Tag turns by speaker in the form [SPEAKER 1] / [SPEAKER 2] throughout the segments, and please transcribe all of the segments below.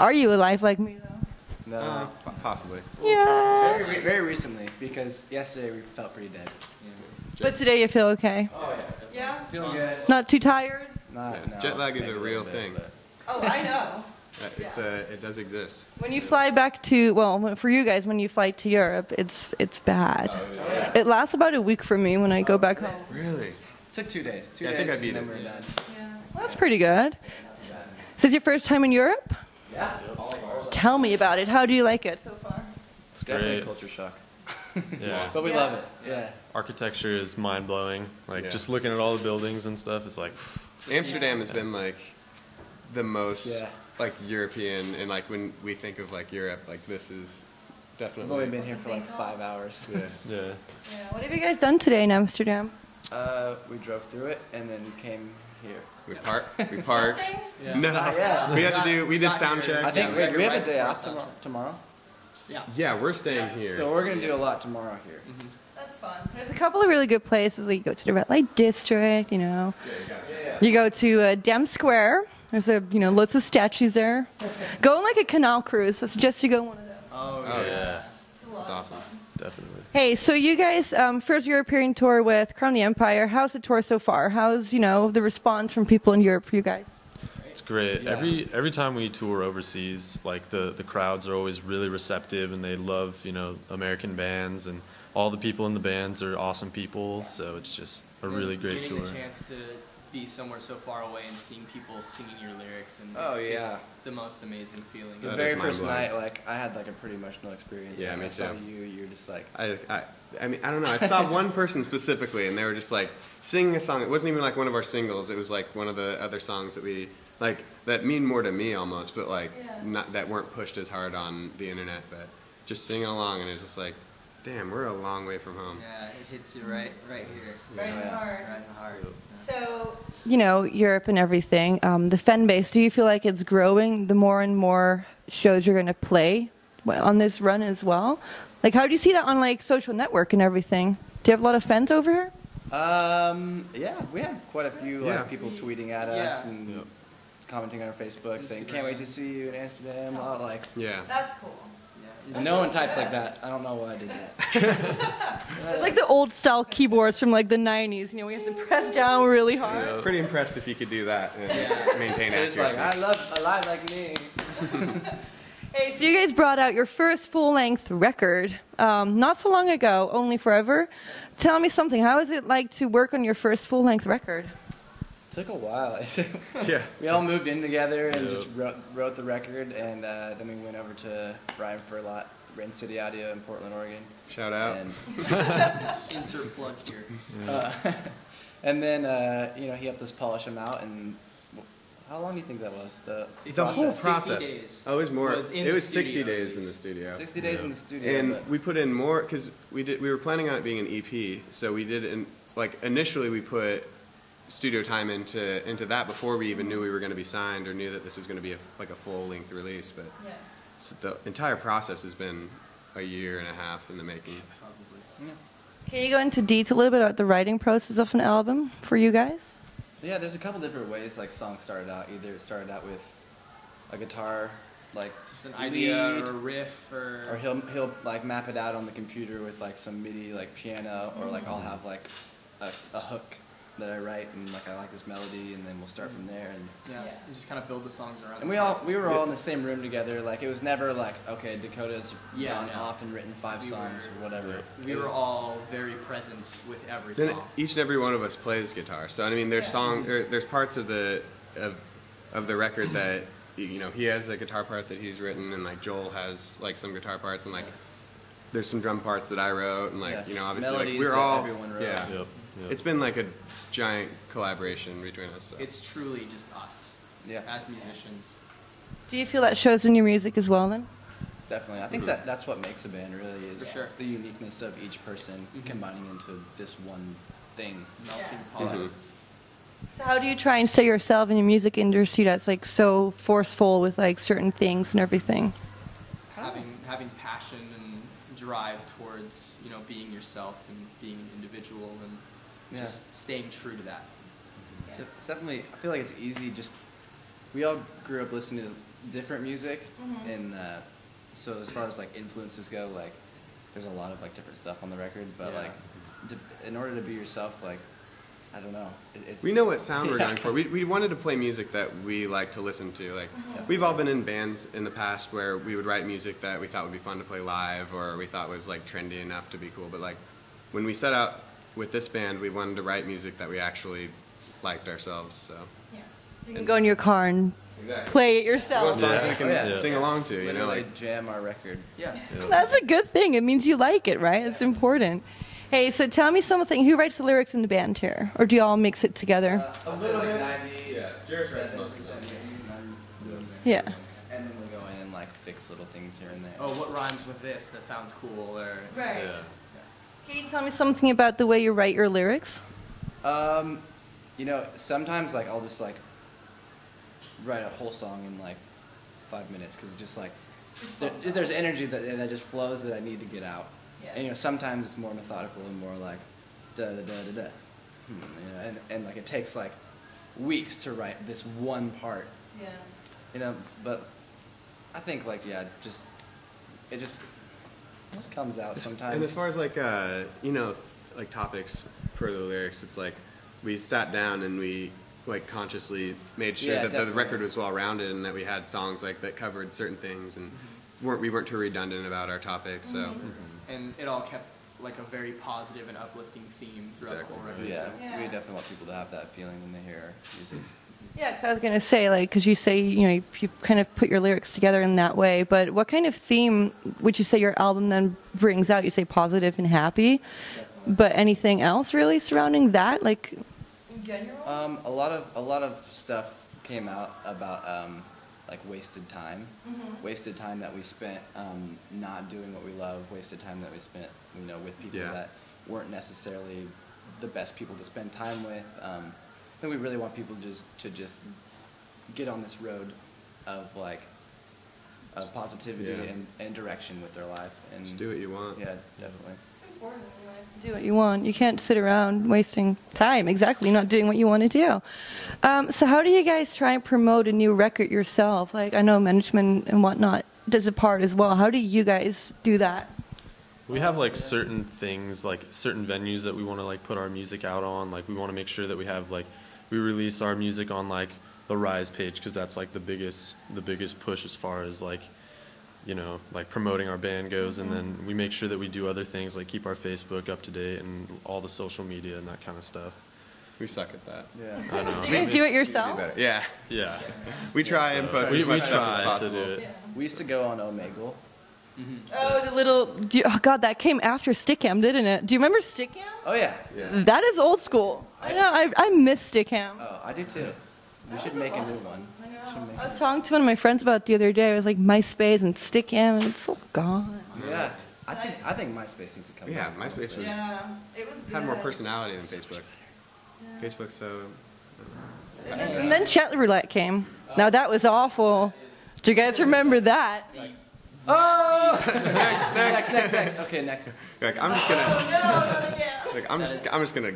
[SPEAKER 1] Are you alive like me though?
[SPEAKER 2] No,
[SPEAKER 3] Uh, possibly.
[SPEAKER 1] Yeah.
[SPEAKER 2] very, re- very recently because yesterday we felt pretty dead.
[SPEAKER 1] But today you feel okay.
[SPEAKER 2] Oh yeah.
[SPEAKER 1] Yeah.
[SPEAKER 2] Feeling good.
[SPEAKER 1] Not too tired.
[SPEAKER 2] Not,
[SPEAKER 3] Yeah,
[SPEAKER 2] no,
[SPEAKER 3] jet lag is a
[SPEAKER 2] little
[SPEAKER 3] real
[SPEAKER 2] bit,
[SPEAKER 3] thing.
[SPEAKER 2] but-
[SPEAKER 1] Oh, I know.
[SPEAKER 3] Uh, It's a, it does exist.
[SPEAKER 1] When you fly back to well, for you guys, when you fly to Europe, it's it's bad. It lasts about a week for me when I go back home.
[SPEAKER 3] Really?
[SPEAKER 2] It took two days. Two
[SPEAKER 3] Yeah, I
[SPEAKER 2] days.
[SPEAKER 3] think I beat
[SPEAKER 2] then
[SPEAKER 3] it.
[SPEAKER 2] we're.
[SPEAKER 1] Well, that's pretty good. Is this your first time in Europe?
[SPEAKER 2] Yeah.
[SPEAKER 1] Tell me about it. How do you like it so far?
[SPEAKER 2] It's definitely
[SPEAKER 4] great.
[SPEAKER 2] a culture shock.
[SPEAKER 4] Yeah.
[SPEAKER 2] But we
[SPEAKER 1] Yeah.
[SPEAKER 2] love it. Yeah.
[SPEAKER 4] Architecture is mind blowing. Like
[SPEAKER 3] Yeah.
[SPEAKER 4] just looking at all the buildings and stuff, it's like
[SPEAKER 3] Amsterdam has been like the most
[SPEAKER 2] Yeah.
[SPEAKER 3] like European, and like when we think of like Europe, like this is definitely.
[SPEAKER 2] We've only been here for like five hours.
[SPEAKER 3] Yeah.
[SPEAKER 4] yeah.
[SPEAKER 1] Yeah. What have you guys done today in Amsterdam?
[SPEAKER 2] Uh, we drove through it and then came here.
[SPEAKER 3] We park. We parked.
[SPEAKER 5] Yeah.
[SPEAKER 3] No.
[SPEAKER 2] Not yet.
[SPEAKER 3] We had to do. We did
[SPEAKER 5] Not
[SPEAKER 3] sound check.
[SPEAKER 2] I think
[SPEAKER 5] Yeah,
[SPEAKER 2] wait,
[SPEAKER 5] we
[SPEAKER 2] do we have a day off tomorrow. tomorrow?
[SPEAKER 5] Yeah.
[SPEAKER 3] Yeah, we're staying here.
[SPEAKER 2] So we're gonna do a lot tomorrow here.
[SPEAKER 1] That's fun. There's a couple of really good places. Like you go to the red light district. You know. Yeah, You go to uh, Dam Square. There's a you know lots of statues there. Go on like a canal cruise. I suggest you go on one of those.
[SPEAKER 5] Oh,
[SPEAKER 3] Oh,
[SPEAKER 4] Yeah.
[SPEAKER 3] That's awesome.
[SPEAKER 4] Definitely.
[SPEAKER 1] Hey, so you guys, um, first European tour with Crown the Empire. How's the tour so far? How's you know the response from people in Europe for you guys?
[SPEAKER 4] It's great.
[SPEAKER 2] Yeah.
[SPEAKER 4] Every every time we tour overseas, like the the crowds are always really receptive and they love, you know, American bands and all the people in the bands are awesome people, so it's just a really great
[SPEAKER 5] Getting
[SPEAKER 4] tour.
[SPEAKER 5] The chance to be somewhere so far away and seeing people singing your lyrics and
[SPEAKER 2] Oh,
[SPEAKER 5] it's,
[SPEAKER 2] yeah.
[SPEAKER 5] it's the most amazing feeling.
[SPEAKER 2] The
[SPEAKER 3] That
[SPEAKER 2] very first
[SPEAKER 3] mind-blowing.
[SPEAKER 2] night, like I had like a pretty emotional experience.
[SPEAKER 3] Yeah,
[SPEAKER 2] like,
[SPEAKER 3] me
[SPEAKER 2] I saw you, you're just like,
[SPEAKER 3] I, I, I mean, I don't know. I saw one person specifically, and they were just like singing a song. It wasn't even like one of our singles. It was like one of the other songs that we like that mean more to me almost, but like not that weren't pushed as hard on the internet. But just singing along, and it's just like, damn, we're a long way from home.
[SPEAKER 5] Yeah, it hits you right, right here.
[SPEAKER 1] Right in the
[SPEAKER 2] Yeah.
[SPEAKER 1] heart.
[SPEAKER 5] Right in the heart.
[SPEAKER 1] So you know Europe and everything. Um, the fan base. Do you feel like it's growing the more and more shows you're going to play on this run as well? Like, how do you see that on like social network and everything? Do you have a lot of fans over here?
[SPEAKER 2] um, yeah, we have quite a few
[SPEAKER 3] Yeah.
[SPEAKER 2] like people tweeting at us and
[SPEAKER 4] Yep.
[SPEAKER 2] commenting on our Facebook saying, "Can't wait to see you in Amsterdam." A lot like,
[SPEAKER 3] Yeah.
[SPEAKER 1] That's cool.
[SPEAKER 5] Yeah.
[SPEAKER 2] no one types like that. I don't know why I did that.
[SPEAKER 1] It's like the old style keyboards from like the 90s. You know, we have to press down really hard.
[SPEAKER 3] Pretty impressed if you could do that and maintain
[SPEAKER 2] It's like,
[SPEAKER 3] accuracy.
[SPEAKER 2] I love a live like me.
[SPEAKER 1] Hey, so you guys brought out your first full length record um, not so long ago, Only Forever. Tell me something. How is it like to work on your first full length record?
[SPEAKER 2] Took a while. I think.
[SPEAKER 3] yeah.
[SPEAKER 2] we all moved in together and
[SPEAKER 4] Yeah.
[SPEAKER 2] just wrote, wrote the record, and uh, then we went over to Brian Furlot, Rain City Audio in Portland, Oregon.
[SPEAKER 3] Shout out.
[SPEAKER 2] And,
[SPEAKER 5] Insert plug here.
[SPEAKER 2] uh, and then uh, you know he helped us polish them out. And how long do you think that was? The,
[SPEAKER 3] the whole
[SPEAKER 5] 60
[SPEAKER 3] process.
[SPEAKER 5] days
[SPEAKER 3] Oh, it was more.
[SPEAKER 5] was
[SPEAKER 3] it was 60 days in the studio.
[SPEAKER 2] 60 days
[SPEAKER 4] Yeah.
[SPEAKER 2] in the studio.
[SPEAKER 3] and
[SPEAKER 2] but-
[SPEAKER 3] we put in more because we did we were planning on it being an EP. So we did in like initially we put studio time into into that before we even knew we were going to be signed or knew that this was going to be a, like a full length release. But so the entire process has been a year and a half in the making.
[SPEAKER 5] Probably.
[SPEAKER 1] Can you go into detail a little bit about the writing process of an album for you guys?
[SPEAKER 2] Yeah, there's a couple different ways like songs started out. Either it started out with a guitar, like
[SPEAKER 5] Just an idea
[SPEAKER 2] lead,
[SPEAKER 5] or a riff or.
[SPEAKER 2] or he'll he'll like map it out on the computer with like some MIDI like piano, or like I'll mm-hmm. have like a, a hook that I write and like I like this melody, and then we'll start from there. And
[SPEAKER 5] yeah, you just kind of build the songs around.
[SPEAKER 2] and we all we were all in the same room together. Like it was never like okay, Dakota's
[SPEAKER 5] Yeah,
[SPEAKER 2] gone
[SPEAKER 5] no.
[SPEAKER 2] off and written five
[SPEAKER 5] We
[SPEAKER 2] songs
[SPEAKER 5] were-
[SPEAKER 2] or whatever.
[SPEAKER 5] We
[SPEAKER 2] It
[SPEAKER 5] were all very present with every
[SPEAKER 3] Then
[SPEAKER 5] song.
[SPEAKER 3] each and every one of us plays guitar. So I mean, there's
[SPEAKER 1] Yeah.
[SPEAKER 3] song, er, there's parts of the of of the record that you know he has a guitar part that he's written, and like Joel has like some guitar parts, and like there's some drum parts that I wrote, and like
[SPEAKER 2] Yeah.
[SPEAKER 3] you know obviously
[SPEAKER 2] Melodies
[SPEAKER 3] like we're all
[SPEAKER 2] everyone wrote.
[SPEAKER 3] yeah.
[SPEAKER 4] Yep. yep.
[SPEAKER 3] It's been like a giant collaboration between us. So.
[SPEAKER 5] It's truly just us
[SPEAKER 2] Yeah,
[SPEAKER 5] as musicians.
[SPEAKER 1] Do you feel that shows in your music as well then?
[SPEAKER 2] definitely. I think that that's what makes a band really is
[SPEAKER 5] For sure.
[SPEAKER 2] the uniqueness of each person
[SPEAKER 5] Mhm.
[SPEAKER 2] combining into this one thing.
[SPEAKER 5] Melting
[SPEAKER 1] Yeah.
[SPEAKER 5] pot.
[SPEAKER 3] Mhm.
[SPEAKER 1] So how do you try and stay yourself in your music industry that's like so forceful with like certain things and everything?
[SPEAKER 5] Having having passion and drive towards you know being yourself and being an individual and
[SPEAKER 2] Yeah.
[SPEAKER 5] just staying true to that.
[SPEAKER 2] It's it's definitely. I feel like it's easy just we all grew up listening to different music, and uh, so as far as like influences go, like there's a lot of like different stuff on the record. But
[SPEAKER 5] Yeah.
[SPEAKER 2] like, to, in order to be yourself, like I don't know. It, it's,
[SPEAKER 3] We know what sound we're going for. We, we wanted to play music that we like to listen to. Like, we've all been in bands in the past where we would write music that we thought would be fun to play live or we thought was like trendy enough to be cool. But like, when we set out with this band, we wanted to write music that we actually liked ourselves. So, yeah,
[SPEAKER 1] You can go in your car and
[SPEAKER 3] exactly.
[SPEAKER 1] play it
[SPEAKER 3] We want
[SPEAKER 1] yourself.
[SPEAKER 3] songs
[SPEAKER 4] Yeah.
[SPEAKER 3] we can
[SPEAKER 2] Oh, yeah.
[SPEAKER 3] sing along to. You know,
[SPEAKER 2] literally
[SPEAKER 3] like
[SPEAKER 2] jam our record.
[SPEAKER 5] Yeah.
[SPEAKER 1] That's a good thing. It means you like it, right? It's important. Hey, so tell me something. Who writes the lyrics in the band here, or do you all mix it together?
[SPEAKER 2] Uh, a little bit.
[SPEAKER 3] Yeah, Jairus writes most of them.
[SPEAKER 1] Yeah.
[SPEAKER 2] And then we go in and like fix little things here and there.
[SPEAKER 5] Oh, what rhymes with this? That sounds cool. Or
[SPEAKER 1] Right. Can you tell me something about the way you write your lyrics?
[SPEAKER 2] Um, you know, sometimes like I'll just like write a whole song in like five minutes because it's just like there, there's energy that that just flows that I need to get out. And you know, sometimes it's more methodical and more like da da da da da. Hmm, you know, and and like it takes like weeks to write this one part.
[SPEAKER 1] Yeah.
[SPEAKER 2] You know, but I think like yeah, just it just just comes out sometimes.
[SPEAKER 3] And as far as like uh, you know, like topics for the lyrics, it's like we sat down and we like consciously made sure
[SPEAKER 2] Yeah,
[SPEAKER 3] that the record was well rounded and that we had songs like that covered certain things and mm-hmm. weren't we weren't too redundant about our topics. So mm-hmm. Mm-hmm.
[SPEAKER 5] and it all kept like a very positive and uplifting theme throughout the whole
[SPEAKER 3] Exactly.
[SPEAKER 5] record.
[SPEAKER 2] yeah,
[SPEAKER 5] too.
[SPEAKER 2] we definitely want people to have that feeling when they hear music.
[SPEAKER 1] Yeah, because I was gonna say, like, because you say, you know, you, you kind of put your lyrics together in that way. But what kind of theme would you say your album then brings out? You say positive and happy, but anything else really surrounding that, like? In general.
[SPEAKER 2] Um, a lot of a lot of stuff came out about um, like wasted time, wasted time that we spent um, not doing what we love, wasted time that we spent you know with people
[SPEAKER 3] Yeah.
[SPEAKER 2] that weren't necessarily the best people to spend time with. Um, I think we really want people just to just get on this road of like of positivity
[SPEAKER 3] Yeah.
[SPEAKER 2] and, and direction with their life and
[SPEAKER 3] just do what you want.
[SPEAKER 2] yeah definitely It's important
[SPEAKER 1] do what you want. You can't sit around wasting time. Exactly, not doing what you want to do. Um, so, how do you guys try and promote a new record yourself? Like, I know management and whatnot does a part as well. How do you guys do that?
[SPEAKER 4] We have like certain things, like certain venues that we want to like put our music out on. Like we want to make sure that we have like we release our music on like the Rise page because that's like the biggest the biggest push as far as like you know like promoting our band goes. And then we make sure that we do other things like keep our Facebook up to date and all the social media and that kind of stuff.
[SPEAKER 3] We suck at that.
[SPEAKER 2] yeah
[SPEAKER 4] I know.
[SPEAKER 1] Do you guys do it
[SPEAKER 3] We
[SPEAKER 1] yourself?
[SPEAKER 3] do. Yeah,
[SPEAKER 4] Yeah.
[SPEAKER 3] we try and post
[SPEAKER 4] we,
[SPEAKER 3] as
[SPEAKER 4] we
[SPEAKER 3] much stuff as
[SPEAKER 4] try to
[SPEAKER 3] possible.
[SPEAKER 4] do it.
[SPEAKER 2] we used to go on Omegle Mm-hmm.
[SPEAKER 1] Oh, the little. Do you, oh God, that came after Stickam, didn't it? Do you remember Stickam?
[SPEAKER 2] oh yeah
[SPEAKER 3] Yeah.
[SPEAKER 1] That is old school. I know. I, I miss Stickam.
[SPEAKER 2] oh I do too we should make a new one I, make
[SPEAKER 1] I
[SPEAKER 2] a
[SPEAKER 1] was talking to one of my friends about it the other day. I was like MySpace and Stickam, and it's all gone.
[SPEAKER 2] Yeah, I think I think MySpace needs to come.
[SPEAKER 3] Yeah,
[SPEAKER 2] back.
[SPEAKER 3] MySpace was yeah,
[SPEAKER 1] it was
[SPEAKER 3] had more personality than Facebook. Facebook, so
[SPEAKER 1] And then, and then Chat Roulette came. Now that was awful. Do you guys remember that?
[SPEAKER 2] Oh,
[SPEAKER 3] next,
[SPEAKER 2] next,
[SPEAKER 3] next.
[SPEAKER 2] next, next. Okay, next.
[SPEAKER 3] Like, I'm just gonna, oh, No, yeah. like, I'm
[SPEAKER 5] That
[SPEAKER 3] just,
[SPEAKER 5] is-
[SPEAKER 3] I'm just gonna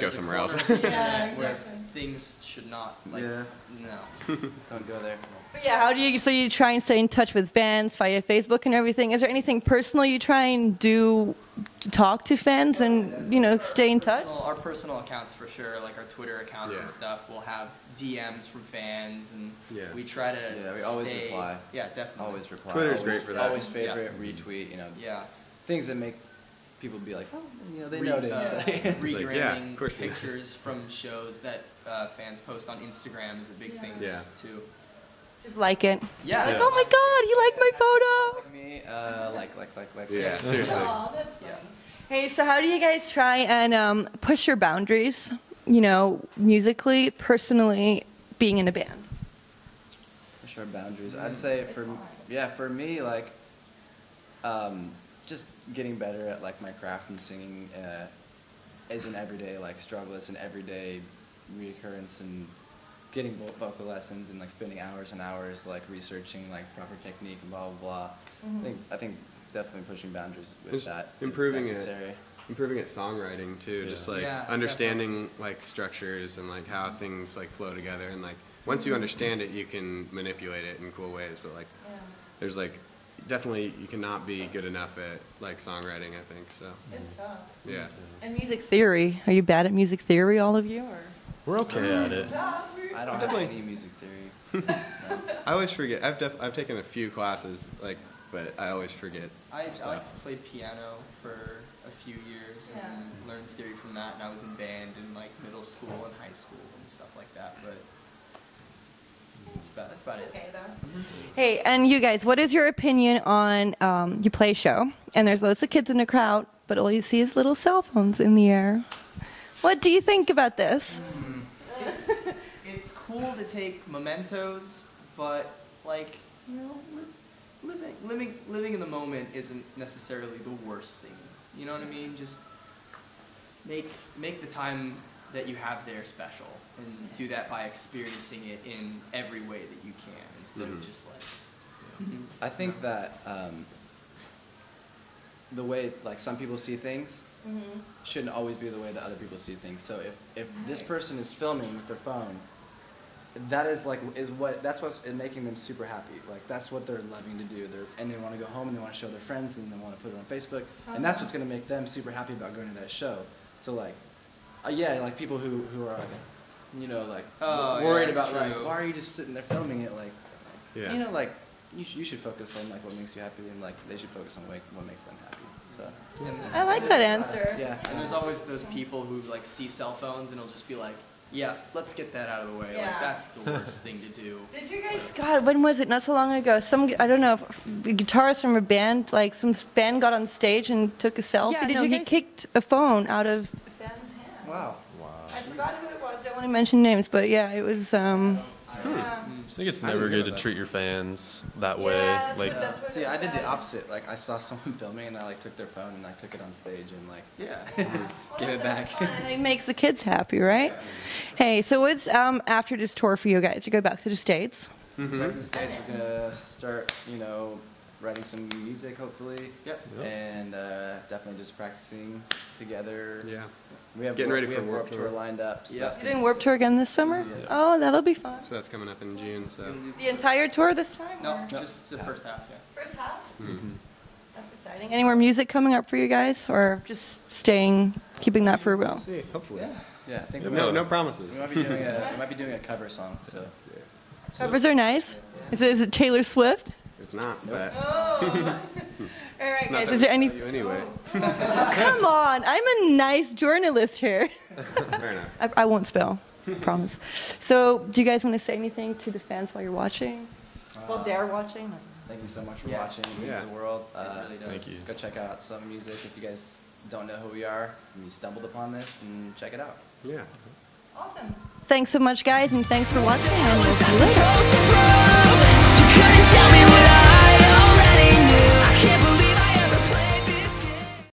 [SPEAKER 3] go somewhere else.
[SPEAKER 5] corner of the internet where things should not like
[SPEAKER 3] Yeah.
[SPEAKER 5] no.
[SPEAKER 2] Don't go there.
[SPEAKER 1] But yeah, how do you? So you try and stay in touch with fans via Facebook and everything. Is there anything personal you try and do to talk to fans and you know stay in touch?
[SPEAKER 5] Well, our personal accounts for sure, like our Twitter accounts and stuff, will have DMs from fans, and
[SPEAKER 3] Yeah.
[SPEAKER 5] we try to.
[SPEAKER 2] Yeah, we always
[SPEAKER 5] stay-
[SPEAKER 2] reply.
[SPEAKER 5] Yeah, definitely.
[SPEAKER 2] Always reply.
[SPEAKER 3] Twitter's
[SPEAKER 2] always,
[SPEAKER 3] great for that.
[SPEAKER 2] Always favorite, retweet. You know,
[SPEAKER 5] Yeah.
[SPEAKER 2] things that make people be like, oh, you know, they
[SPEAKER 5] Re-
[SPEAKER 2] notice.
[SPEAKER 5] uh,
[SPEAKER 3] like, yeah,
[SPEAKER 5] regramming
[SPEAKER 3] of course they
[SPEAKER 5] pictures from shows that uh, fans post on Instagram is a big thing
[SPEAKER 3] Yeah.
[SPEAKER 5] too.
[SPEAKER 1] Just like it.
[SPEAKER 5] Yeah.
[SPEAKER 1] Like, oh my God, you like my photo.
[SPEAKER 2] Like me, uh, like, like, like, like.
[SPEAKER 3] Yeah, seriously.
[SPEAKER 5] Yeah.
[SPEAKER 1] Hey, so how do you guys try and um, push your boundaries? You know, musically, personally, being in a band.
[SPEAKER 2] Push our boundaries. I'd say for yeah, for me like, um, just getting better at like my craft and singing uh, is an everyday like struggle. It's an everyday reoccurrence and getting vocal lessons and like spending hours and hours like researching like proper technique and blah blah blah. I think mm-hmm. I think definitely pushing boundaries with
[SPEAKER 3] Just
[SPEAKER 2] that is
[SPEAKER 3] improving it.
[SPEAKER 2] necessary.
[SPEAKER 3] Improving at songwriting too,
[SPEAKER 4] Yeah.
[SPEAKER 3] just like
[SPEAKER 5] Yeah,
[SPEAKER 3] understanding like structures and like how mm-hmm. things like flow together and like once you mm-hmm. understand it, you can manipulate it in cool ways. But like, there's like, definitely you cannot be good enough at like songwriting. I think so.
[SPEAKER 1] It's tough.
[SPEAKER 3] Yeah.
[SPEAKER 1] And music theory. Are you bad at music theory, all of you? Or?
[SPEAKER 4] We're okay at it.
[SPEAKER 2] I don't have
[SPEAKER 3] Definitely.
[SPEAKER 2] any music theory. No.
[SPEAKER 3] I always forget. I've def- I've taken a few classes, like, but I always forget
[SPEAKER 5] I, I
[SPEAKER 3] stuff.
[SPEAKER 5] played piano for a few years
[SPEAKER 1] Yeah.
[SPEAKER 5] and learned theory from that, and I was in band in like middle school and high school and stuff like that. But that's about that's about it.
[SPEAKER 1] Hey, and you guys, what is your opinion on um, you play a show and there's loads of kids in the crowd, but all you see is little cell phones in the air? What do you think about this?
[SPEAKER 5] It's it's cool to take mementos, but like you know, li- living living living in the moment isn't necessarily the worst thing. You know what I mean? Just make make the time that you have there special, and do that by experiencing it in every way that you can, instead of
[SPEAKER 3] Mhm.
[SPEAKER 5] just like.
[SPEAKER 2] I think that um, the way like some people see things shouldn't always be the way that other people see things. So if, if this person is filming with their phone, that is like is what that's what's making them super happy. Like that's what they're loving to do. They're and they want to go home and they want to show their friends and they want to put it on Facebook. And that's what's going to make them super happy about going to that show. So like, uh, yeah, like people who who are like, you know like
[SPEAKER 5] Oh,
[SPEAKER 2] worried
[SPEAKER 5] that's
[SPEAKER 2] about like
[SPEAKER 5] true.
[SPEAKER 2] why are you just sitting there filming it like.
[SPEAKER 3] Yeah.
[SPEAKER 2] You know, like you, sh- you should focus on like what makes you happy, and like they should focus on like, what makes them happy. So
[SPEAKER 1] I like that answer.
[SPEAKER 2] yeah,
[SPEAKER 5] And there's always those people who like see cell phones and it'll just be like, "Yeah, let's get that out of the way."
[SPEAKER 1] Yeah.
[SPEAKER 5] Like that's the worst thing to do.
[SPEAKER 1] Did you guys, God, when was it? Not so long ago. Some, I don't know, a guitarist from a band, like some band got on stage and took a selfie.
[SPEAKER 6] Yeah,
[SPEAKER 1] Did
[SPEAKER 6] no,
[SPEAKER 1] you? He kicked a phone out of a fan's hand.
[SPEAKER 2] wow.
[SPEAKER 1] I forgot who it was. I don't want to mention names, but yeah, it was. Um,
[SPEAKER 4] I think it's never good to treat your fans that way.
[SPEAKER 1] Yeah, that's
[SPEAKER 4] like,
[SPEAKER 1] what- that's what
[SPEAKER 2] See, I did the opposite. Like I saw someone filming, and I like took their phone and I took it on stage and like
[SPEAKER 5] Yeah.
[SPEAKER 2] give it back.
[SPEAKER 1] And it makes the kids happy, right? Hey, so what's um, after this tour for you guys? You go back to the states.
[SPEAKER 2] Back to the states, we're gonna start, you know, writing some new music hopefully.
[SPEAKER 5] Yep.
[SPEAKER 4] Yep.
[SPEAKER 2] And uh, definitely just practicing together.
[SPEAKER 3] Yeah.
[SPEAKER 2] We have
[SPEAKER 3] Getting
[SPEAKER 2] Warp-
[SPEAKER 3] ready
[SPEAKER 2] we
[SPEAKER 3] for
[SPEAKER 2] have
[SPEAKER 3] Warped
[SPEAKER 2] Warped Tour
[SPEAKER 3] Tour.
[SPEAKER 2] lined up. So
[SPEAKER 5] Yeah.
[SPEAKER 2] that's
[SPEAKER 1] You
[SPEAKER 2] gonna
[SPEAKER 1] doing Warped Tour again this summer?
[SPEAKER 2] Yeah.
[SPEAKER 1] Oh, that'll be fun.
[SPEAKER 3] So that's coming up in June. So
[SPEAKER 1] The entire tour this time?
[SPEAKER 5] No,
[SPEAKER 1] or-
[SPEAKER 5] just the first half. Yeah.
[SPEAKER 1] First half?
[SPEAKER 3] Mhm.
[SPEAKER 1] That's exciting. Any more music coming up for you guys, or just staying, keeping that for a while?
[SPEAKER 3] see. Hopefully.
[SPEAKER 2] Yeah, I think
[SPEAKER 3] No,
[SPEAKER 2] we
[SPEAKER 3] no,
[SPEAKER 2] might-
[SPEAKER 3] no
[SPEAKER 2] We
[SPEAKER 3] promises.
[SPEAKER 2] might be doing a we might be doing a cover song. So
[SPEAKER 1] Covers are nice. Is it, is it Taylor Swift?
[SPEAKER 3] It's not, but
[SPEAKER 1] All right,
[SPEAKER 3] not
[SPEAKER 1] guys.
[SPEAKER 3] that
[SPEAKER 1] Is there
[SPEAKER 3] we
[SPEAKER 1] any?
[SPEAKER 3] you anyway.
[SPEAKER 1] Come on, I'm a nice journalist here.
[SPEAKER 3] Fair enough.
[SPEAKER 1] I, I won't spell. I promise. So, do you guys want to say anything to the fans while you're watching? Well, they're watching.
[SPEAKER 2] thank you so much for
[SPEAKER 5] Yes.
[SPEAKER 2] watching. It means
[SPEAKER 3] Yeah.
[SPEAKER 2] the world. Uh,
[SPEAKER 5] really does.
[SPEAKER 4] Thank you.
[SPEAKER 2] Go check out some music if you guys don't know who we are and you stumbled upon this and check it out.
[SPEAKER 3] Yeah.
[SPEAKER 1] Awesome. Thanks so much, guys, and thanks for watching.